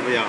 不要？